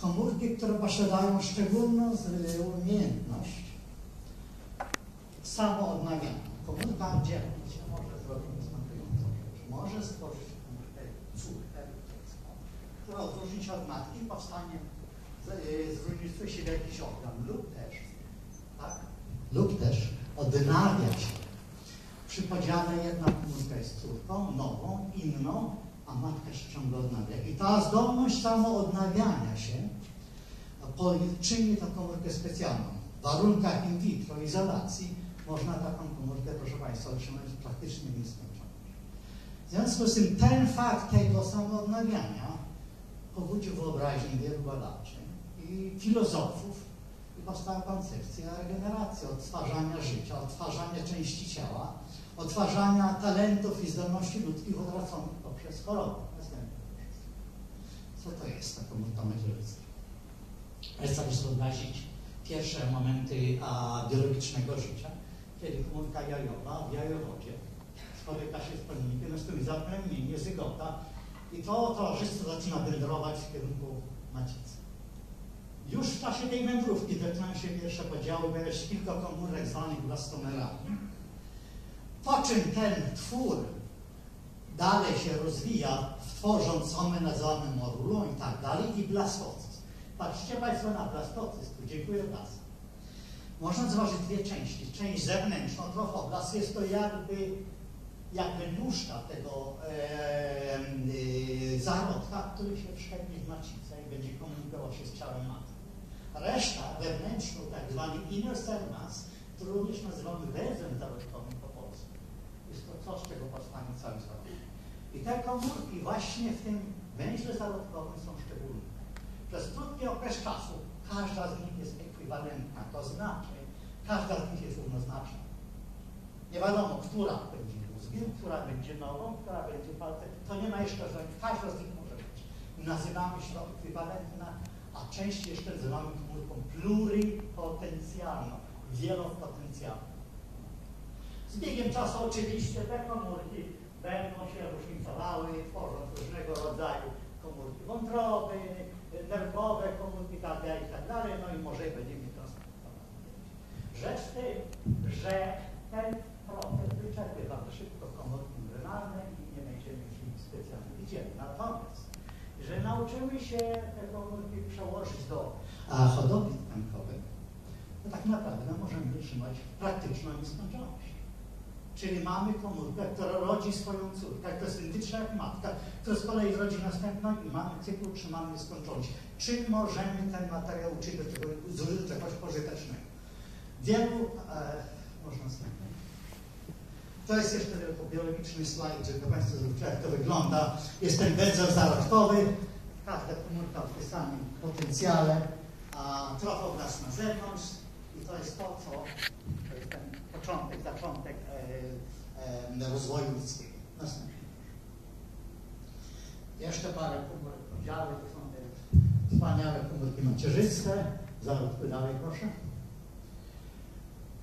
komórki, które posiadają szczególną umiejętność samoodnawiania. Komórka dzielnić może zrobić następującą rzecz. Może stworzyć komórkę córkę, która odróżni się od matki i powstanie, zróżnicuje się w jakiś organ lub też, tak? Lub też odnawia się. Przy podziale jedna komórka jest córką, nową, inną, a matka się ciągle odnawia. I ta zdolność samoodnawiania się czyni tą komórkę specjalną. W warunkach in vitro, izolacji, można taką komórkę, proszę Państwa, osiągnąć praktycznie nieskończoność. W związku z tym ten fakt tego samoodnawiania pobudził wyobraźnię wielu badaczy i filozofów i powstała koncepcja regeneracji, odtwarzania życia, odtwarzania części ciała, odtwarzania talentów i zdolności ludzkich utraconych poprzez chorobę. Co to jest ta komórka macierzysta? Chcę wyobrazić pierwsze momenty a, biologicznego życia, kiedy komórka jajowa w jajowodzie spotyka się z pojemnikiem, następuje zaplemnienie, zygota i to towarzystwo zaczyna wędrować w kierunku macicy. Już w czasie tej wędrówki zaczynają się pierwsze podziały, pojawia się kilka komórek zwanych blastomerami, po czym ten twór dalej się rozwija, tworząc co my nazywamy morulą i tak dalej, i blastocyst. Patrzcie Państwo na blastocyst, dziękuję bardzo. Można zważyć dwie części. Część zewnętrzną, trofoblast, jest to jakby, jakby nóżka tego e, e, zarodka, który się wszczepnie w macicę i będzie komunikował się z ciałem matki. Reszta wewnętrzną, tak zwany inner cell mass, który również nazywamy węzłem zarodkowym po polsku. Jest to coś, z czego powstanie cały zarodek. I te komórki właśnie w tym węźle zarodkowym są szczególne. Przez krótki okres czasu każda z nich jest ekwiwalentna, to znaczy każda z nich jest równoznaczna. Nie wiadomo, która będzie mózgiem, która będzie nogą, która będzie palcem. To nie ma jeszcze żadnych. Każda z nich może być. Nazywamy się ekwiwalentna, a częściej jeszcze nazywamy komórką pluripotencjalną, wielopotencjalną. Z biegiem czasu oczywiście te komórki będą się różnicowały, tworząc różnego rodzaju komórki wątroby, nerwowe, komórki KDA i tak dalej, no i może będziemy transportować. Rzecz w tym, że ten proces wyczerpie bardzo szybko komórki neuronalne i nie będziemy w nich specjalnie widzieli. Natomiast, że nauczymy się te komórki przełożyć do hodowli tkankowej, to tak naprawdę możemy wytrzymać praktyczną nieskończoność. Czyli mamy komórkę, która rodzi swoją córkę, to jest identyczna jak matka, która z kolei rodzi następną i mamy cykl utrzymany nieskończoność. Czym możemy ten materiał uczyć do czegoś, czegoś pożytecznego? Wielu, e, można następnie. To jest jeszcze tylko biologiczny slajd, żeby Państwo zobaczyli, jak to wygląda. Jest ten węzeł zarodkowy, każda komórka w tym samym potencjale, a trofoblast na zewnątrz i to jest to, co początek, zaczątek e, e, rozwoju ludzkiego. Następnie. Jeszcze parę komórek podziały, to są te wspaniałe komórki macierzyste. Zarodku dalej proszę.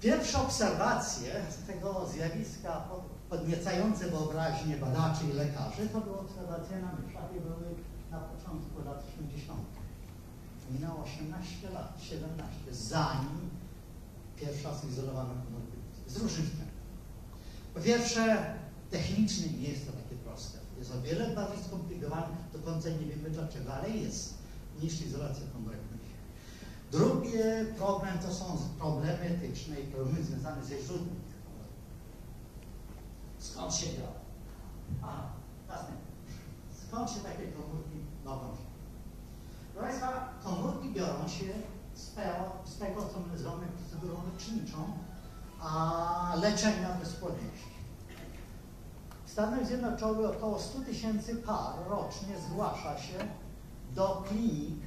Pierwsze obserwacje tego zjawiska podniecające wyobraźnię badaczy i lekarzy to były obserwacje na myszach i były na początku lat 80. Minęło 18 lat, 17, zanim pierwsza zizolowana komórka z różnych. Po pierwsze, technicznie nie jest to takie proste. Jest o wiele bardziej skomplikowane, do końca nie wiemy dlaczego, ale jest, niż izolacja komórek Drugi problem to są problemy etyczne i problemy związane ze źródłem tych komórek. Skąd się biorą? A, następnie. Skąd się takie komórki mogą wziąć? Proszę Państwa, komórki biorą się z tego, z tego co my nazywamy procedurą leczniczą, a leczenia bezpłodności. W Stanach Zjednoczonych około 100 tysięcy par rocznie zgłasza się do klinik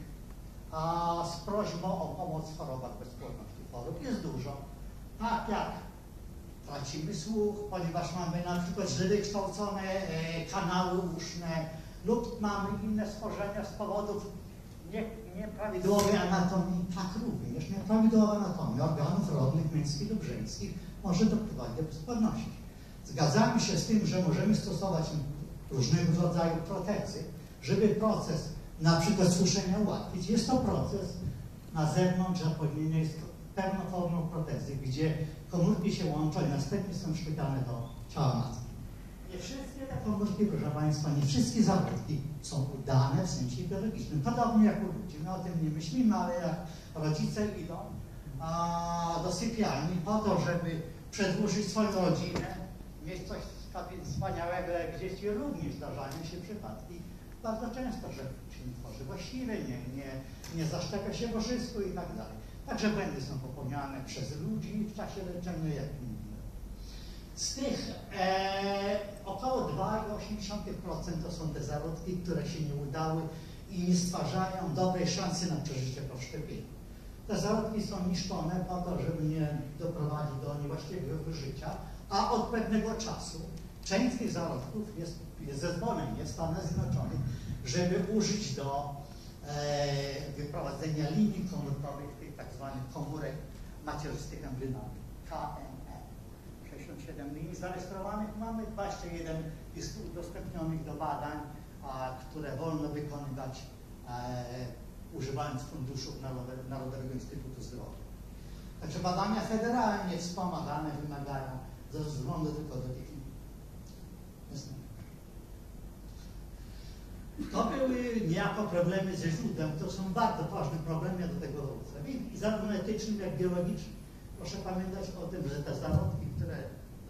a, z prośbą o pomoc w chorobach bezpłodności. Chorób jest dużo. Tak jak tracimy słuch, ponieważ mamy na przykład źle wykształcone e, kanały uszne lub mamy inne schorzenia z powodów nie, nieprawidłowej anatomii, tak również nieprawidłowa anatomia organów rodnych, męskich lub żeńskich może doprowadzić do bezpłodności. Zgadzamy się z tym, że możemy stosować różnego rodzaju protezy, żeby proces na przykład suszenia ułatwić. Jest to proces na zewnątrz zapewnienia jest pewną formą protezy, gdzie komórki się łączą i następnie są szpitane do ciała matki. Nie wszystkie komórki, proszę Państwa, nie wszystkie zarodki są udane w sensie biologicznym. Podobnie jak u ludzi. My o tym nie myślimy, ale jak rodzice idą a, do sypialni po to, żeby przedłużyć swoją rodzinę, mieć coś wspaniałego jak dzieci, również zdarzają się przypadki bardzo często, że się tworzy właściwie, nie, nie, nie zaszczepia się w ożysku i tak dalej. Także błędy są popełniane przez ludzi w czasie leczenia, jak z tych e, około 2,8% to są te zarodki, które się nie udały i nie stwarzają dobrej szansy na przeżycie po szczepieniu. Te zarodki są niszczone po to, żeby nie doprowadzić do niewłaściwego życia, a od pewnego czasu część tych zarodków jest, jest zezwolenie w Stanach Zjednoczonych, żeby użyć do e, wyprowadzenia linii komórkowych, tych tak zwanych komórek macierzystych embrionalnych, KME. 67 linii zarejestrowanych mamy, 21 jest udostępnionych do badań, a, które wolno wykonywać e, używając funduszów Narodowego Instytutu Zdrowia. Także badania federalnie wspomagane wymagają ze względu tylko do tych To były niejako problemy ze źródłem, to są bardzo ważne problemy do tego wrócę. I zarówno etycznym, jak biologicznym. Proszę pamiętać o tym, że te zarodki, które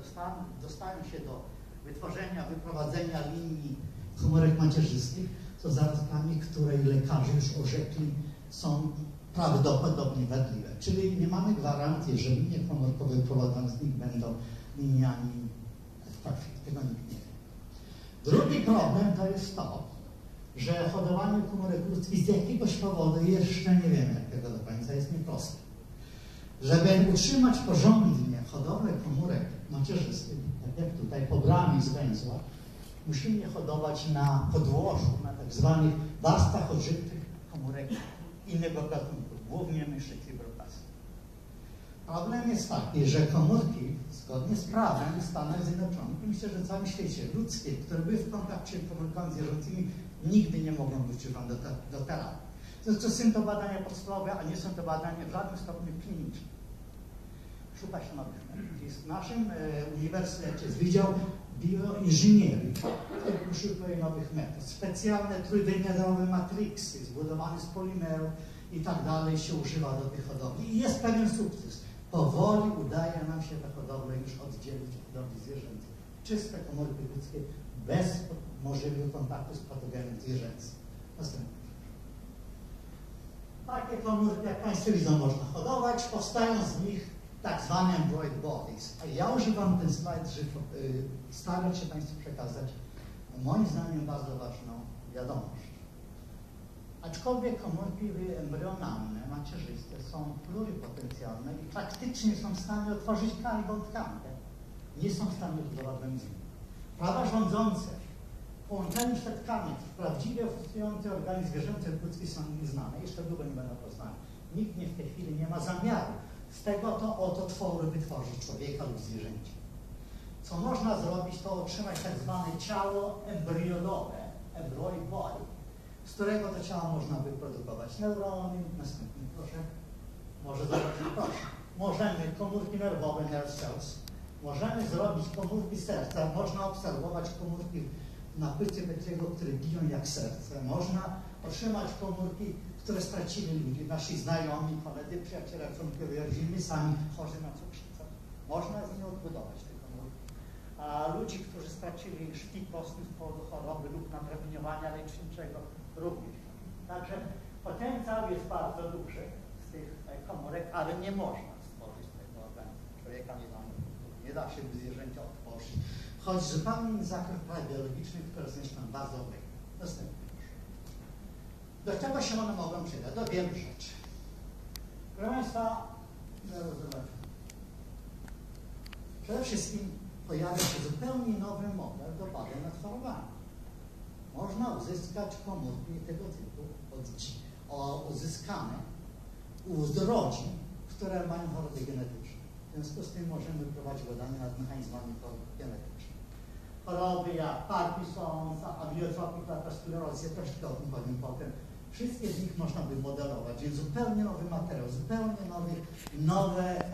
dostaną, dostają się do wytworzenia, wyprowadzenia linii komórek macierzystych, są zarodkami, które lekarze już orzekli są prawdopodobnie wadliwe. Czyli nie mamy gwarancji, że linie komórkowe prowadzone z nich będą liniami krwi. Tego nikt nie wie. Drugi problem to jest to, że hodowanie komórek ludzkich z jakiegoś powodu, jeszcze nie wiemy jakiego do końca, jest nieproste. Żeby utrzymać porządnie hodowlę komórek macierzystych, tak jak tutaj pobrami z węzła, musimy je hodować na podłożu, na tak zwanych warstwach odżywczych komórek innego gatunku, głównie myszy fibroblasty. Problem jest taki, że komórki, zgodnie z prawem w Stanach Zjednoczonych, myślę, że w całym świecie, ludzkie, które były w kontakcie z komórkami zwierzęcymi, nigdy nie mogą być używane do, do terapii. To są to badania podstawowe, a nie są to badania w żadnym stopniu kliniczne. Metod. W naszym e, uniwersytecie jest Wydział Bioinżynierii, który szukuje nowych metod. Specjalne trójwymiarowe matryksy zbudowane z polimerów i tak dalej się używa do tych hodowli. I jest pewien sukces. Powoli udaje nam się te hodowle już oddzielić od hodowli zwierzęcej. Czyste komórki ludzkie bez możliwego kontaktu z patogenem zwierzęcym. Następny. Takie komórki, jak Państwo widzą, można hodować. Powstają z nich tak zwane embroid bodies. A ja używam ten slajd, żeby starać się Państwu przekazać moim zdaniem bardzo ważną wiadomość. Aczkolwiek komórki embrionalne, macierzyste są pluripotencjalne i faktycznie są w stanie otworzyć kalibą tkankę, nie są w stanie budować benzyny. Prawa rządzące połączeniu tkanek w prawdziwie funkcjonujący organizm zwierzęcy ludzki są nieznane, jeszcze długo nie będą poznane. Nikt nie w tej chwili nie ma zamiaru z tego to oto tworu wytworzyć człowieka lub zwierzęcia. Co można zrobić, to otrzymać tak zwane ciało embrionowe, embryo body, z którego to ciała można wyprodukować neurony, następnie proszę, może zobaczyć, proszę, możemy komórki nerwowe, nerve cells, możemy zrobić komórki serca, można obserwować komórki na płycie Petriego, które biją jak serce. Można otrzymać komórki, które stracili ludzie, nasi znajomi, koledzy, przyjaciele, członkowie rodziny, sami chorzy na cukrzycę. Można z niej odbudować komórki. A ludzi, którzy stracili szpik kostny z powodu choroby lub napromieniowania leczniczego również. Także potencjał jest bardzo duży z tych e, komórek, ale nie można stworzyć tego organizmu. Człowieka nie da, nie da się zwierzęcia otworzyć choć zupełnie zakres praw biologicznych, które jeszcze bardzo obecne. Następny Do czego się one mogą przydać? Do wielu rzeczy. Proszę Państwa, zaraz zobaczmy. Przede wszystkim pojawia się zupełnie nowy model do badań nad chorobami. Można uzyskać komórki tego typu od, uzyskane z rodzin, które mają choroby genetyczne. W związku z tym możemy prowadzić badania nad mechanizmami chorób genetycznych. choroby jak Parkinsonsa, amyotropik laterosklerozy, też tylko o tym powiem potem. Wszystkie z nich można by modelować, więc zupełnie nowy materiał, zupełnie nowy, nowe